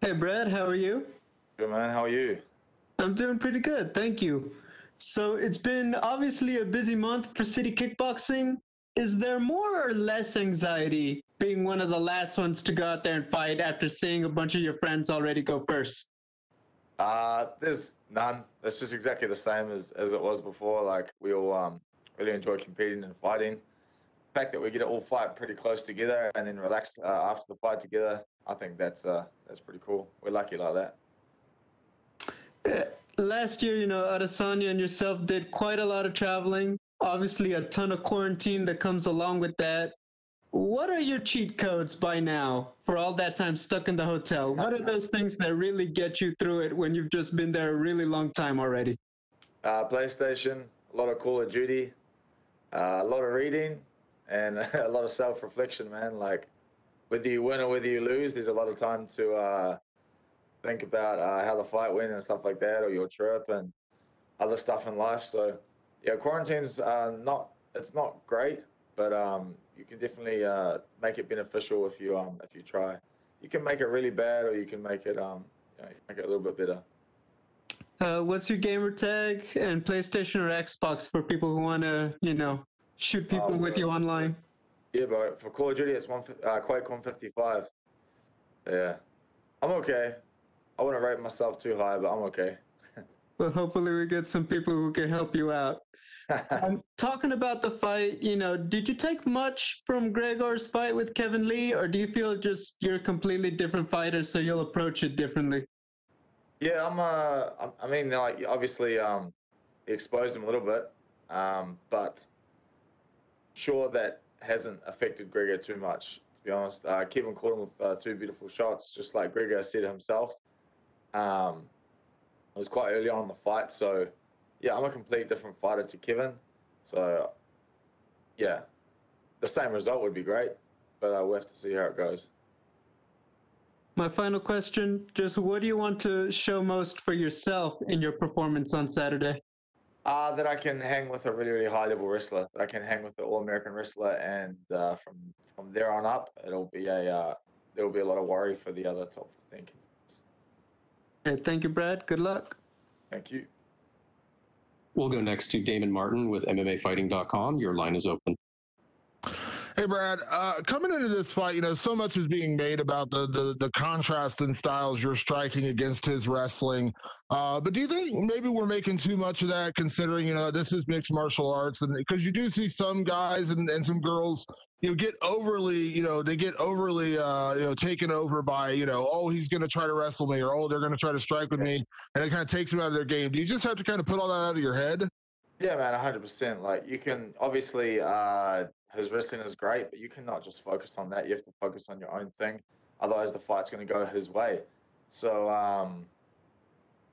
Hey, Brad, how are you? Good man, how are you? I'm doing pretty good, thank you. So it's been obviously a busy month for City Kickboxing. Is there more or less anxiety being one of the last ones to go out there and fight after seeing a bunch of your friends already go first? Uh, there's none. It's just exactly the same as, as it was before. Like we all um, really enjoy competing and fighting. The fact that we get to all fight pretty close together and then relax uh, after the fight together, I think that's uh, that's pretty cool. We're lucky like that. Uh, last year, you know, Adesanya and yourself did quite a lot of traveling. Obviously, a ton of quarantine that comes along with that. What are your cheat codes by now for all that time stuck in the hotel? What are those things that really get you through it when you've just been there a really long time already? Uh, PlayStation, a lot of Call of Duty, uh, a lot of reading, and a lot of self reflection, man. Like, whether you win or whether you lose, there's a lot of time to uh, think about uh, how the fight went and stuff like that, or your trip and other stuff in life. So, yeah, quarantine's uh, not it's not great, but um, you can definitely uh, make it beneficial if you um, if you try. You can make it really bad, or you can make it um, you know, make it a little bit better. Uh, what's your gamer tag and PlayStation or Xbox for people who want to, you know, shoot people Um, with you online? Yeah, but for Call of Duty, it's one uh, Quake 155. Yeah, I'm okay. I wouldn't rate myself too high, but I'm okay. Well, hopefully we get some people who can help you out. Um, talking about the fight, you know, did you take much from Gregor's fight with Kevin Lee, or do you feel just you're a completely different fighter, so you'll approach it differently? Yeah, I'm. Uh, I'm- I mean, like obviously, um, he exposed him a little bit, um, but sure that hasn't affected Gregor too much. To be honest, uh, Kevin caught him with uh, two beautiful shots, just like Gregor said himself. Um, it was quite early on in the fight, so yeah, I'm a complete different fighter to Kevin. So yeah, the same result would be great, but uh, we'll have to see how it goes. My final question just what do you want to show most for yourself in your performance on Saturday? Uh, that I can hang with a really, really high level wrestler. That I can hang with an all American wrestler, and uh, from from there on up, it'll be a uh, there will be a lot of worry for the other top 15. contenders. Okay, thank you, Brad. Good luck. Thank you. We'll go next to Damon Martin with MMAfighting.com. Your line is open. Hey Brad, uh, coming into this fight, you know, so much is being made about the the, the contrast in styles you're striking against his wrestling. Uh, but do you think maybe we're making too much of that, considering you know this is mixed martial arts, and because you do see some guys and, and some girls, you know, get overly, you know, they get overly, uh, you know, taken over by, you know, oh, he's going to try to wrestle me, or oh, they're going to try to strike with me, and it kind of takes them out of their game. Do you just have to kind of put all that out of your head? Yeah, man, 100%. Like, you can obviously, uh, his wrestling is great, but you cannot just focus on that. You have to focus on your own thing. Otherwise, the fight's going to go his way. So, um,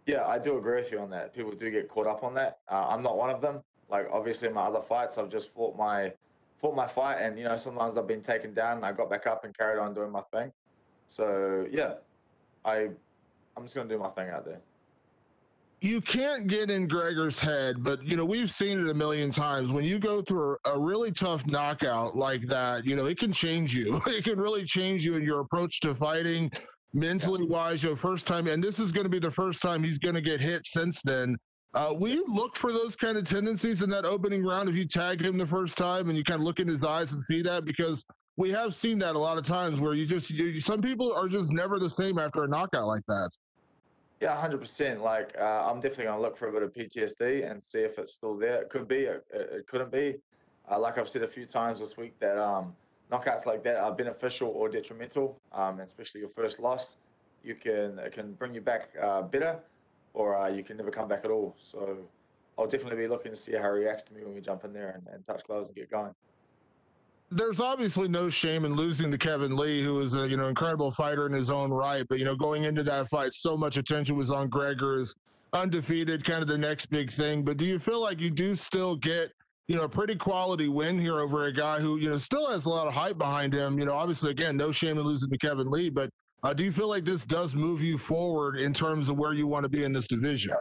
yeah, I do agree with you on that. People do get caught up on that. Uh, I'm not one of them. Like, obviously, in my other fights, I've just fought my fought my fight, and you know, sometimes I've been taken down, and I got back up and carried on doing my thing. So, yeah, I I'm just gonna do my thing out there. you can't get in Gregor's head, but you know, we've seen it a million times. When you go through a really tough knockout like that, you know, it can change you. It can really change you in your approach to fighting, mentally wise, your first time. And this is going to be the first time he's going to get hit since then. Uh, will you look for those kind of tendencies in that opening round if you tag him the first time and you kind of look in his eyes and see that? Because we have seen that a lot of times where you just, you, some people are just never the same after a knockout like that. Yeah, hundred percent. Like, uh, I'm definitely gonna look for a bit of PTSD and see if it's still there. It could be, it, it it couldn't be. Uh, like I've said a few times this week, that um, knockouts like that are beneficial or detrimental. Um, especially your first loss, you can it can bring you back uh, better, or uh, you can never come back at all. So, I'll definitely be looking to see how he reacts to me when we jump in there and, and touch gloves and get going. there's obviously no shame in losing to Kevin Lee, who is a you know incredible fighter in his own right. But you know, going into that fight, so much attention was on Gregor's undefeated, kind of the next big thing. But do you feel like you do still get you know a pretty quality win here over a guy who you know still has a lot of hype behind him? You know, obviously, again, no shame in losing to Kevin Lee, but uh, do you feel like this does move you forward in terms of where you want to be in this division?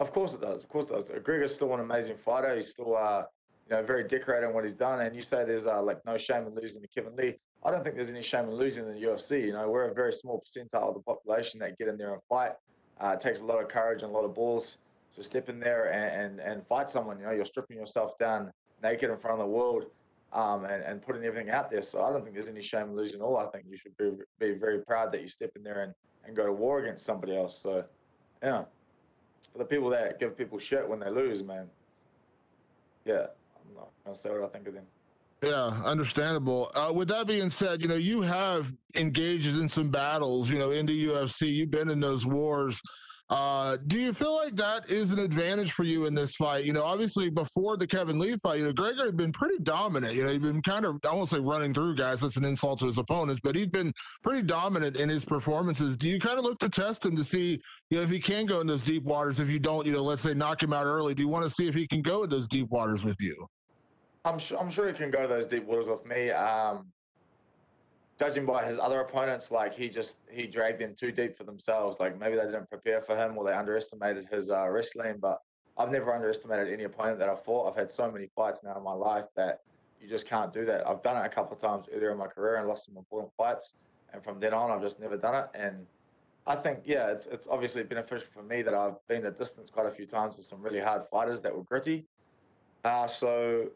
Of course it does. Of course it does. Gregor's still an amazing fighter. He's still, uh, you know, very decorated in what he's done. And you say there's uh, like no shame in losing to Kevin Lee. I don't think there's any shame in losing in the UFC. You know, we're a very small percentile of the population that get in there and fight. Uh, it takes a lot of courage and a lot of balls to step in there and, and, and fight someone. You know, you're stripping yourself down naked in front of the world um, and, and putting everything out there. So I don't think there's any shame in losing all. I think you should be, be very proud that you step in there and, and go to war against somebody else. So, yeah. For the people that give people shit when they lose, man, yeah, I'm not going to say what I think of them. Yeah, understandable. Uh, with that being said, you know, you have engaged in some battles, you know, in the UFC. You've been in those wars. Uh, do you feel like that is an advantage for you in this fight? You know, obviously before the Kevin Lee fight, you know, Gregor had been pretty dominant. You know, he'd been kind of, I won't say running through guys, that's an insult to his opponents, but he's been pretty dominant in his performances. Do you kind of look to test him to see, you know, if he can go in those deep waters? If you don't, you know, let's say knock him out early, do you want to see if he can go in those deep waters with you? I'm sure, I'm sure he can go to those deep waters with me. Um, judging by his other opponents, like he just he dragged them too deep for themselves. Like maybe they didn't prepare for him or they underestimated his uh, wrestling. But I've never underestimated any opponent that I've fought. I've had so many fights now in my life that you just can't do that. I've done it a couple of times earlier in my career and lost some important fights, and from then on, I've just never done it. And I think yeah, it's it's obviously beneficial for me that I've been the distance quite a few times with some really hard fighters that were gritty. Uh, so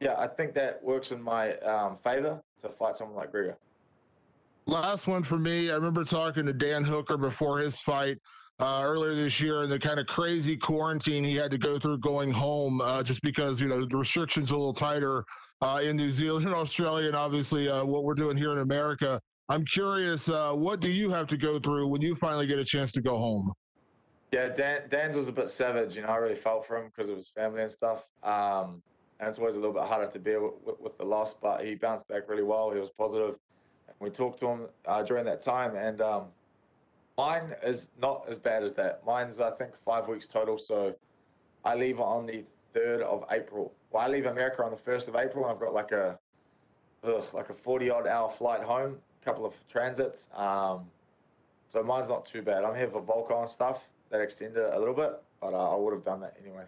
yeah, I think that works in my um, favor to fight someone like Gregor. Last one for me. I remember talking to Dan Hooker before his fight uh, earlier this year and the kind of crazy quarantine he had to go through going home uh, just because, you know, the restrictions are a little tighter uh, in New Zealand and Australia and obviously uh, what we're doing here in America. I'm curious, uh, what do you have to go through when you finally get a chance to go home? Yeah, Dan, Dan's was a bit savage. You know, I really felt for him because of his family and stuff. Um, and it's always a little bit harder to bear with, with, with the loss, but he bounced back really well. He was positive we talked to him uh, during that time, and um, mine is not as bad as that. Mine's I think five weeks total. So I leave on the third of April. Well, I leave America on the first of April, and I've got like a ugh, like a forty odd hour flight home, a couple of transits. Um, so mine's not too bad. I'm here for Volcon stuff that extended a little bit, but uh, I would have done that anyway.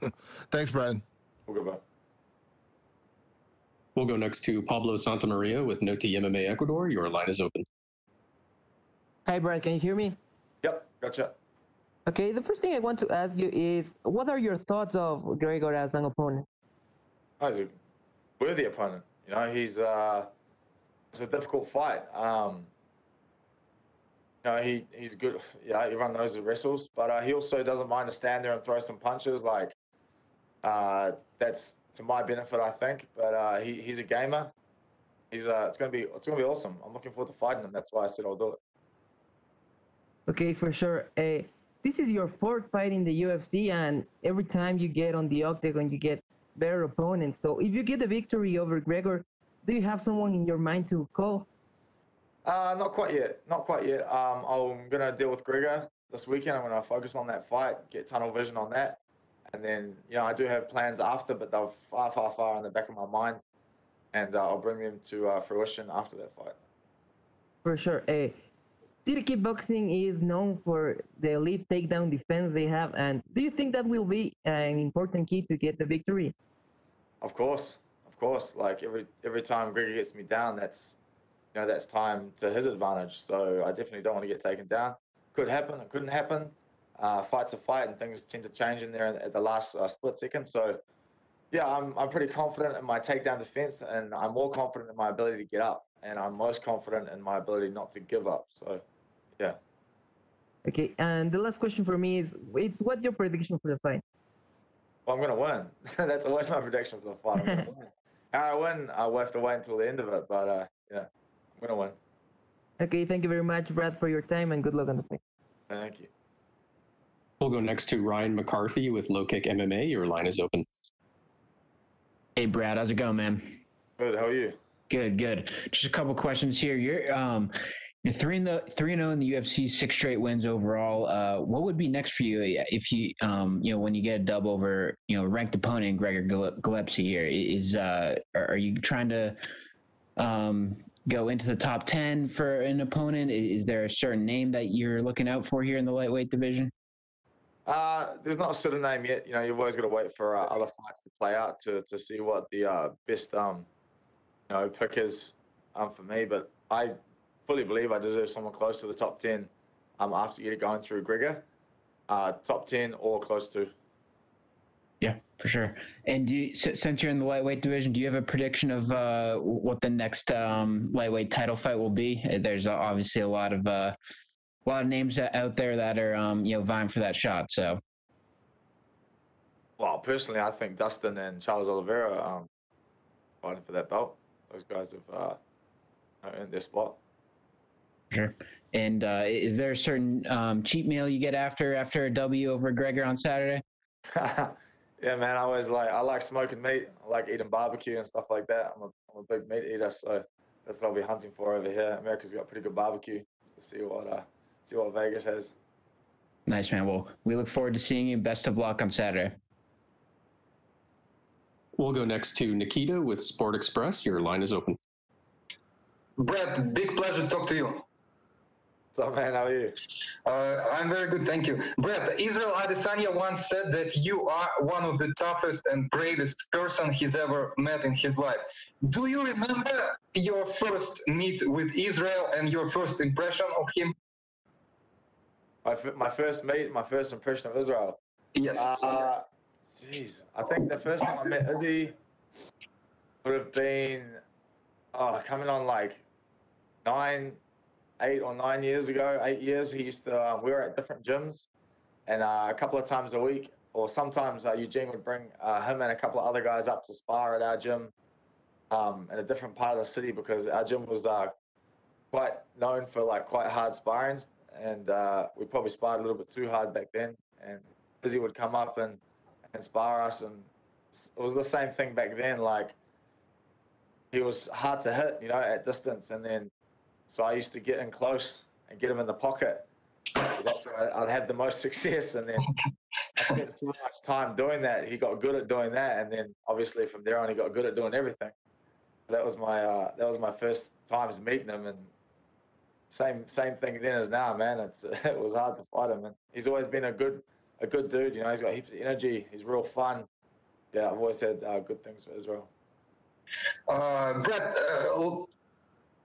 Thanks, Brad. We'll go back. We'll go next to Pablo Santamaria with Noti MMA Ecuador. Your line is open. Hi, Brad. Can you hear me? Yep, gotcha. Okay, the first thing I want to ask you is what are your thoughts of Gregor as an opponent? Oh, he's a worthy opponent. You know, he's uh, it's a difficult fight. Um, you know, he, he's good. Yeah, everyone knows he wrestles, but uh, he also doesn't mind to stand there and throw some punches. Like, uh, that's to my benefit, I think. But uh, he, he's a gamer. He's uh, it's gonna be it's gonna be awesome. I'm looking forward to fighting him. That's why I said I'll do it. Okay, for sure. Uh, this is your fourth fight in the UFC, and every time you get on the octagon, you get better opponents. So if you get the victory over Gregor, do you have someone in your mind to call? Uh, not quite yet. Not quite yet. Um, I'm gonna deal with Gregor this weekend. I'm gonna focus on that fight, get tunnel vision on that, and then, you know, I do have plans after, but they're far, far, far in the back of my mind. And uh, I'll bring them to uh, fruition after that fight. For sure. Uh, City Kickboxing is known for the elite takedown defense they have. And do you think that will be an important key to get the victory? Of course. Of course. Like every every time Gregor gets me down, that's you know, that's time to his advantage. So I definitely don't want to get taken down. Could happen, it couldn't happen uh, fight's a fight and things tend to change in there at the last uh, split second. So, yeah, I'm, I'm pretty confident in my takedown defense and I'm more confident in my ability to get up. And I'm most confident in my ability not to give up. So, yeah. Okay, and the last question for me is it's what your prediction for the fight? Well, I'm going to win. That's always my prediction for the fight. I'm gonna win. How I win, I'll have to wait until the end of it. But, uh, yeah, I'm going to win. Okay, thank you very much, Brad, for your time and good luck on the fight. Thank you. We'll go next to Ryan McCarthy with Low Kick MMA. Your line is open. Hey, Brad, how's it going, man? Good. How are you? Good, good. Just a couple questions here. You're um, you're three in the three and zero oh in the UFC, six straight wins overall. Uh, what would be next for you if you um, you know, when you get a dub over you know ranked opponent Gregor Gillespie here? Is uh, are you trying to um, go into the top ten for an opponent? Is there a certain name that you're looking out for here in the lightweight division? Uh, there's not a sort of name yet. You know, you've always got to wait for uh, other fights to play out to, to see what the uh, best um, you know pick is um, for me. But I fully believe I deserve someone close to the top ten um, after get going through Gregor, uh, top ten or close to. Yeah, for sure. And do you, since you're in the lightweight division, do you have a prediction of uh, what the next um, lightweight title fight will be? There's obviously a lot of uh, a lot of names out there that are um, you know vying for that shot. So Well, personally, I think Dustin and Charles Oliveira um, fighting for that belt. Those guys have uh, earned their spot. sure. And uh, is there a certain um, cheat meal you get after after a W over Gregor on Saturday? yeah, man. I always like I like smoking meat. I like eating barbecue and stuff like that. I'm a I'm a big meat eater, so that's what I'll be hunting for over here. America's got pretty good barbecue. To see what uh see what Vegas has. Nice man. Well, we look forward to seeing you. Best of luck on Saturday. We'll go next to Nikita with Sport Express. Your line is open. Brett, big pleasure to talk to you. So man, how are you? Uh, I'm very good, thank you. Brett, Israel Adesanya once said that you are one of the toughest and bravest person he's ever met in his life. Do you remember your first meet with Israel and your first impression of him? My my first meet, my first impression of Israel. Yes. Uh, jeez, I think the first time I met Izzy would have been oh, coming on like nine, eight or nine years ago. Eight years. He used to. Uh, we were at different gyms, and uh, a couple of times a week, or sometimes uh, Eugene would bring uh, him and a couple of other guys up to spar at our gym um, in a different part of the city because our gym was uh, quite known for like quite hard sparrings, and uh, we probably sparred a little bit too hard back then. And Izzy would come up and, and spar us, and it was the same thing back then. Like he was hard to hit, you know, at distance, and then so I used to get in close and get him in the pocket. That's where I'd have the most success, and then I spent so much time doing that. He got good at doing that, and then obviously from there on, he got good at doing everything. That was my uh, that was my first times meeting him, and same same thing then as now, man. It's it was hard to fight him, and he's always been a good a good dude. You know, he's got heaps of energy. He's real fun. Yeah, I've always said uh, good things as well. Uh, Brett, uh,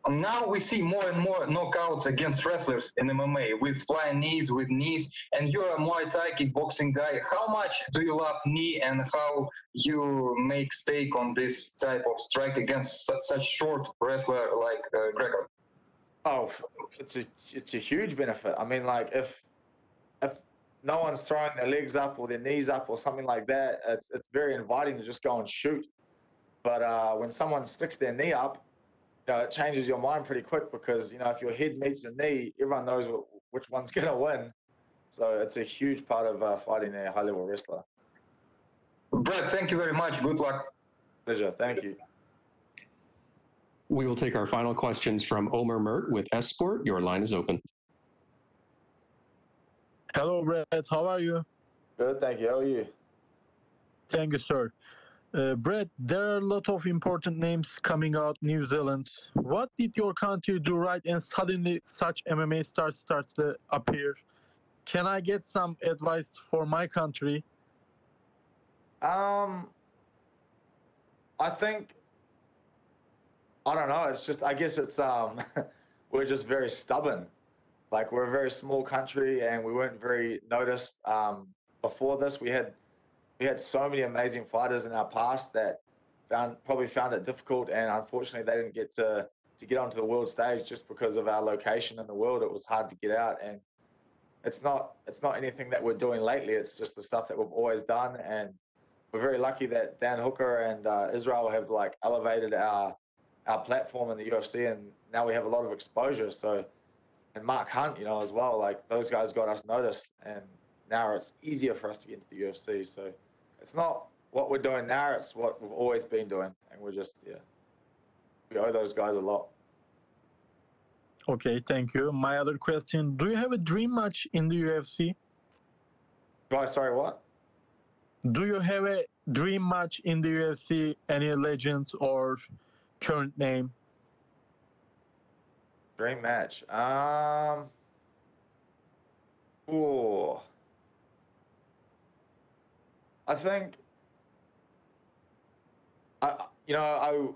now we see more and more knockouts against wrestlers in MMA with flying knees, with knees, and you're a Muay Thai kickboxing guy. How much do you love knee and how you make stake on this type of strike against su- such short wrestler like uh, Gregor? Oh, it's a it's a huge benefit. I mean, like if if no one's throwing their legs up or their knees up or something like that, it's it's very inviting to just go and shoot. But uh, when someone sticks their knee up, you know, it changes your mind pretty quick because you know if your head meets the knee, everyone knows wh- which one's gonna win. So it's a huge part of uh, fighting a high level wrestler. Brett, thank you very much. Good luck. Pleasure. Thank you. We will take our final questions from Omer Mert with Esport. Your line is open. Hello, Brett. How are you? Good. Thank you. How are you? Thank you, sir. Uh, Brett, there are a lot of important names coming out New Zealand. What did your country do right and suddenly such MMA stars starts to appear? Can I get some advice for my country? Um, I think I don't know. It's just I guess it's um we're just very stubborn. Like we're a very small country and we weren't very noticed. Um, before this, we had we had so many amazing fighters in our past that found probably found it difficult, and unfortunately, they didn't get to to get onto the world stage just because of our location in the world. It was hard to get out, and it's not it's not anything that we're doing lately. It's just the stuff that we've always done, and we're very lucky that Dan Hooker and uh, Israel have like elevated our our platform in the UFC, and now we have a lot of exposure. So, and Mark Hunt, you know, as well. Like those guys got us noticed, and now it's easier for us to get into the UFC. So, it's not what we're doing now; it's what we've always been doing, and we're just yeah, we owe those guys a lot. Okay, thank you. My other question Do you have a dream match in the UFC? Guys, sorry, what? Do you have a dream match in the UFC? Any legends or current name? Dream match. Um. Ooh. I think, I you know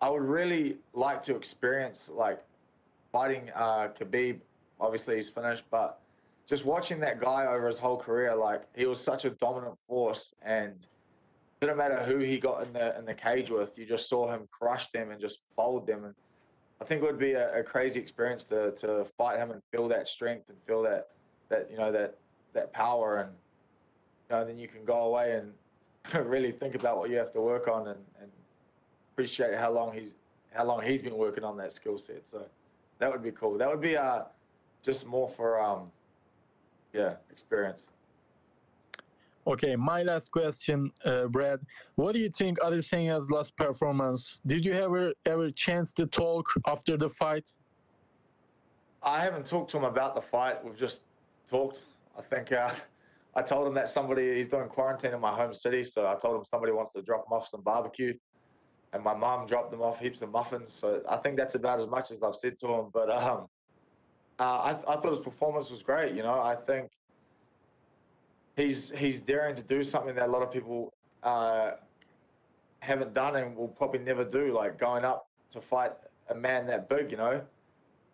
I I would really like to experience like fighting uh, Khabib. Obviously, he's finished, but just watching that guy over his whole career, like he was such a dominant force, and didn't matter who he got in the in the cage with, you just saw him crush them and just fold them. And I think it would be a, a crazy experience to to fight him and feel that strength and feel that that you know that that power and you know then you can go away and really think about what you have to work on and, and appreciate how long he's how long he's been working on that skill set. So that would be cool. That would be uh just more for um yeah experience. Okay, my last question, uh, Brad. What do you think Adesanya's last performance? Did you ever ever chance to talk after the fight? I haven't talked to him about the fight. We've just talked. I think uh, I told him that somebody he's doing quarantine in my home city, so I told him somebody wants to drop him off some barbecue, and my mom dropped him off heaps of muffins. So I think that's about as much as I've said to him. But um, uh, I, I thought his performance was great. You know, I think he's he's daring to do something that a lot of people uh, haven't done and will probably never do, like going up to fight a man that big. You know,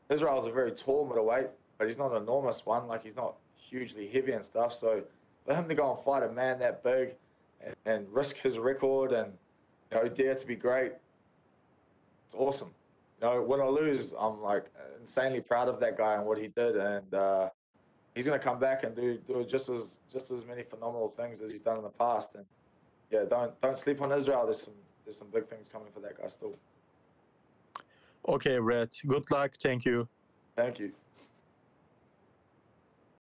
Israel's a very tall middleweight, but he's not an enormous one. Like he's not hugely heavy and stuff. So for him to go and fight a man that big and, and risk his record and you know dare to be great, it's awesome. You know, when I lose, I'm like insanely proud of that guy and what he did, and uh, he's going to come back and do do just as just as many phenomenal things as he's done in the past. And yeah, don't don't sleep on Israel. There's some there's some big things coming for that guy still. Okay, Brad. Good luck. Thank you. Thank you.